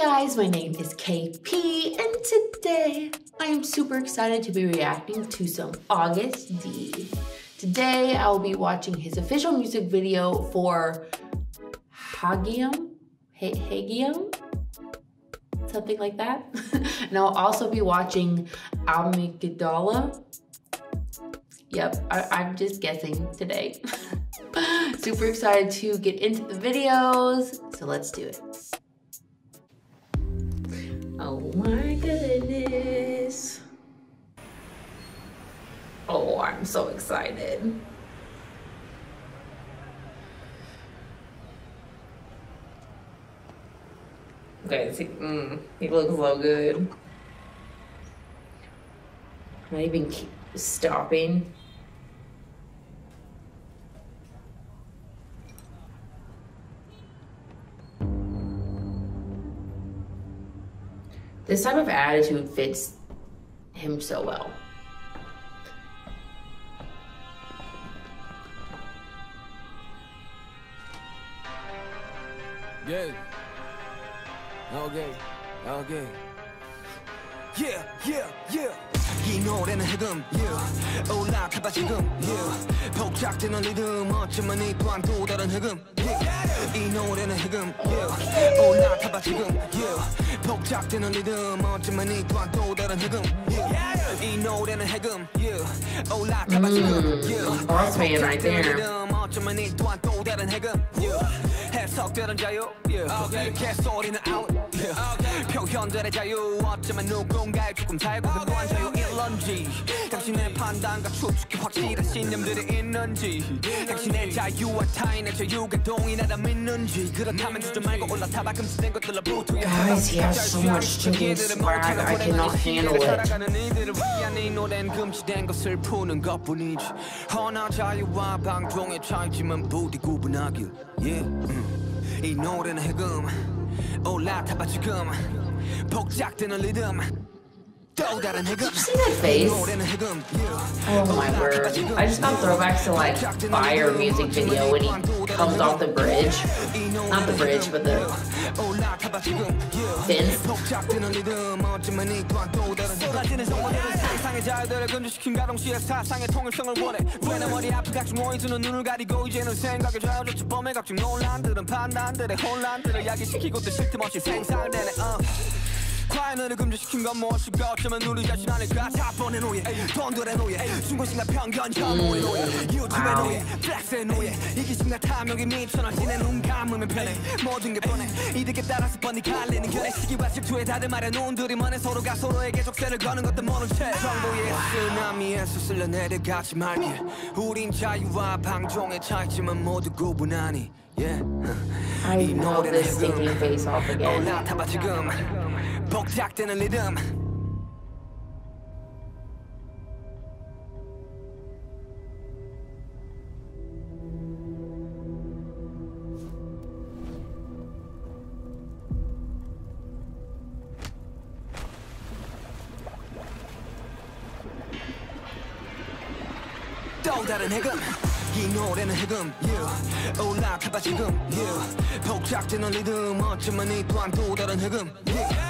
guys, my name is KP and today I am super excited to be reacting to some Agust D. Today I will be watching his official music video for Hagium, Hagium, something like that. and I'll also be watching Amygdala. Yep, I, am just guessing today. super excited to get into the videos, so let's do it. I'm so excited. Okay, he, mm, he looks so good. Not even stopping. This type of attitude fits him so well. Yeah. Okay. Okay. Yeah, yeah, yeah. 이 노래는 해금 yeah. 올라가다 지금 yeah. 복작되는 리듬 어쩌면 이 또한 또 다른 해금 yeah. 이 노래는 해금 yeah. 올라가다 지금 yeah. 복작되는 리듬 어쩌면 이 또한 또 다른 해금 yeah. 이 노래는 해금 yeah. 올라가다 지금 yeah. Boss man right there 어쩌면 이 또한 또 다른 해금 yeah. 해석되는 자유 yeah. 개소리는 out yeah. 표현들의 자유 어쩌면 누군가의 조금 살고 그동안 자유일런지 당신의 판단과 추측이 확실한 신념들이 있는지 당신의 자유와 타인의 자유가 동일하다 믿는지 그렇다면 주저 말고 올라타봐 금지된 것들로부터 Guys, he has so much chicken swag, I cannot handle it. 이 노래는 금지된 것을 푸는 것뿐이지 허나 자유와 방종의 차이지만 부디 구분하길 yeah. 이 노래는 해금 올라타봐 지금 복작되는 리듬 또 다른 해금 이 노래는 해금 Oh my word. I just got throwbacks to like fire music video when he comes off the bridge. Not the bridge, but the fence. 세상의 자유들을 금지시킨 가동시의 사상의 통일성을 원해. 왜내 머리 앞에 각종 오이즈는 눈을 가리고 이제는 생각에 좌우조차 범의 각종 논란들은 판단들의 혼란들을 야기시키고 또 쉴틈 없이 생산되네 uh. 과연을 금지시킨 건 무엇일까 어쩌면 우리 자신 아닐까? 자본의 노예 돈들의 노예 중고심과 편견 혐오의 노예 유튜브의 노예 플렉스의 노예 이기심과 탐욕이 미쳐나지내 눈 감으면 편해. 모든 게 뻔해. 이득에 따라서 뻔히 갈리는 결의 시기와 질투에 다들 말해 눈들이 먼해 서로가 서로에게 족쇄를 거는 것도 모른 채. 정보의 쓰나미에서 쓸려 내려가지 말길 우린 자유와 방종의 차이지만 모두 구분하니 Yeah. I know this stinking face off again. 복작되는 리듬 또 다른 해금 이 노래는 흑음 yeah. 올라타봐 지금 yeah. 복작되는 리듬 어쩌면 이 또한 또 다른 흑음 yeah.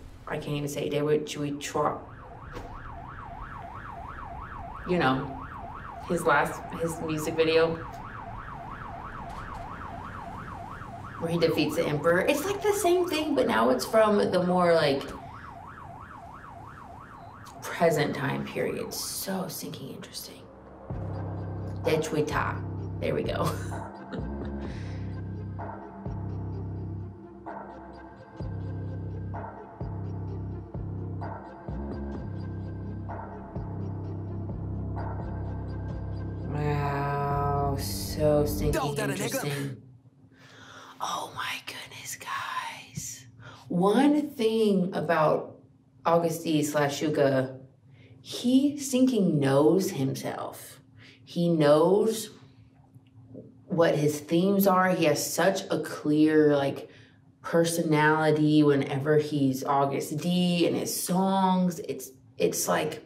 I can't even say they would we try. You know, his last his music video where he defeats the emperor. It's like the same thing, but now it's from the more like present time period. So stinking interesting. Daechwita. There we go. interesting. Oh my goodness, guys. one thing about Agust D slash Suga, he stinking knows himself. He knows what his themes are. He has such a clear, like, personality whenever he's Agust D and his songs. It's it's like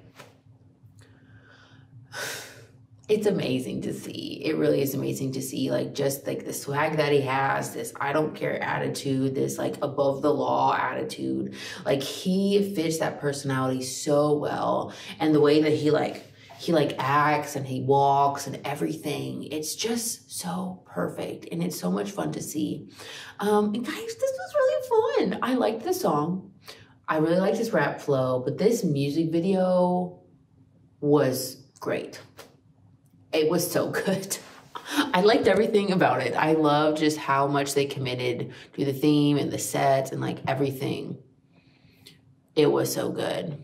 it's amazing to see. It really is amazing to see, like, just like the swag that he has, this I don't care attitude, this like above the law attitude. Like, he fits that personality so well. And the way that he, like, he like acts and he walks and everything. It's just so perfect and it's so much fun to see. Um, and guys, this was really fun. I liked the song. I really liked his rap flow, but this music video was great. It was so good. I liked everything about it. I love just how much they committed to the theme and the sets and like everything. It was so good.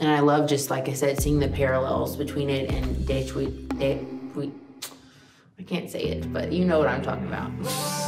And I love just like I said, seeing the parallels between it and Day I can't say it, but you know what I'm talking about.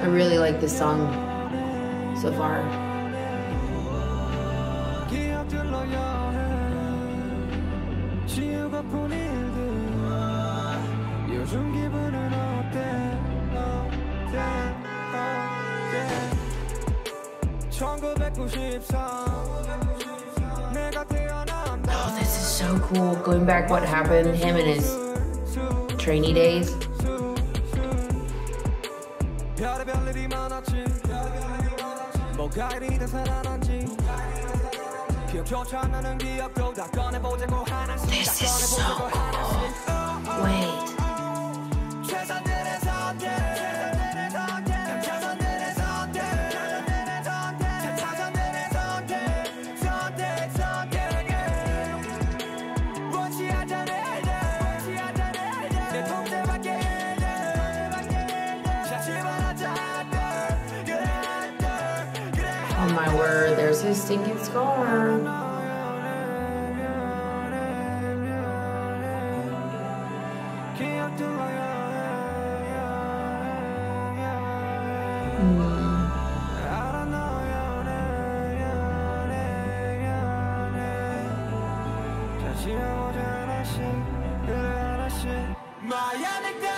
I really like this song so far. So cool. Going back what happened, him and his trainee days. This Oh my word, there's his stinking scar. Hmm. Hmm. Wow.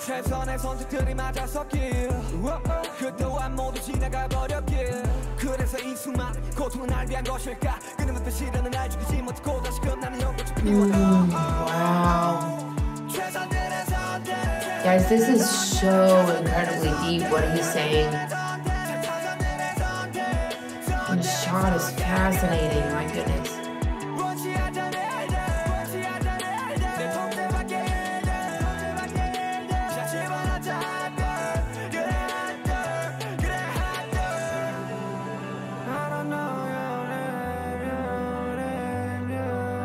최선의 선택들이 맞아 섰길 우어, 그 또한 모두 지나가 버렸길 그래서 이 수많은 고통은 날 위한 것일까 끊임없던 시련은 날 죽이지 못하고 다시금 나는 영원히 필요하다 Wow. Guys, this is so incredibly deep what he's saying. And the shot is fascinating, my goodness.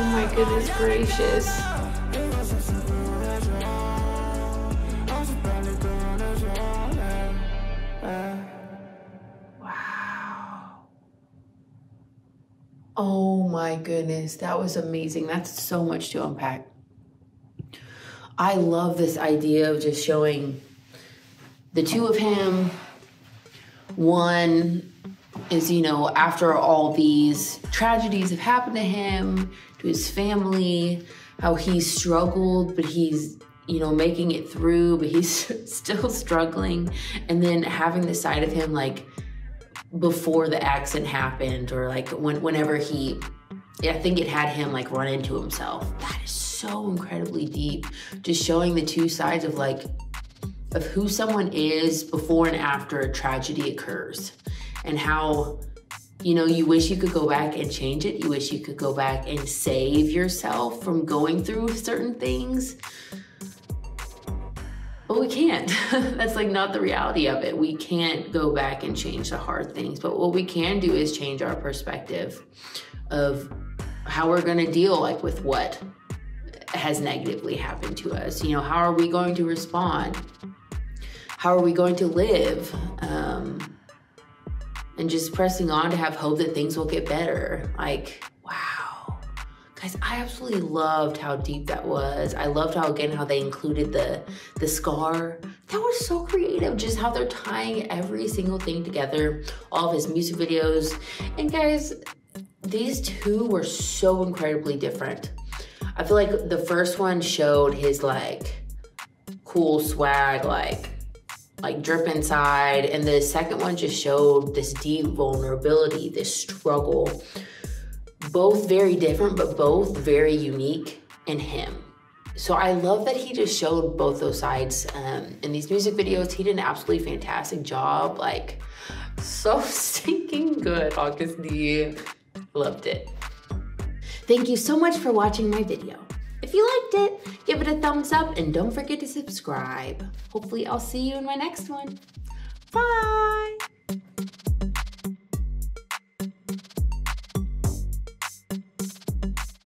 Oh my goodness gracious. Wow. Oh my goodness, that was amazing. That's so much to unpack. I love this idea of just showing the two of him. One is, you know, after all these tragedies have happened to him, to his family, how he's struggled, but he's, you know, making it through, but he's still struggling. And then having the side of him like before the accident happened, or like when whenever he I think it had him like run into himself. That is so incredibly deep. Just showing the two sides of like of who someone is before and after a tragedy occurs and how you know you wish you could go back and change it. You wish you could go back and save yourself from going through certain things. But we can't. That's like not the reality of it. We can't go back and change the hard things. But what we can do is change our perspective of how we're going to deal like with what has negatively happened to us. You know how are we going to respond? How are we going to live? Um, and just pressing on to have hope that things will get better. Like, wow. Guys, I absolutely loved how deep that was. I loved how again how they included the the scar. That was so creative, just how they're tying every single thing together, all of his music videos. And guys, these two were so incredibly different. I feel like the first one showed his like cool swag, like like drip inside. And the second one just showed this deep vulnerability, this struggle. Both very different, but both very unique in him. So I love that he just showed both those sides um, in these music videos. He did an absolutely fantastic job. Like, so stinking good, Agust D. Loved it. Thank you so much for watching my video. If you liked it, give it a thumbs up and don't forget to subscribe. Hopefully I'll see you in my next one. Bye!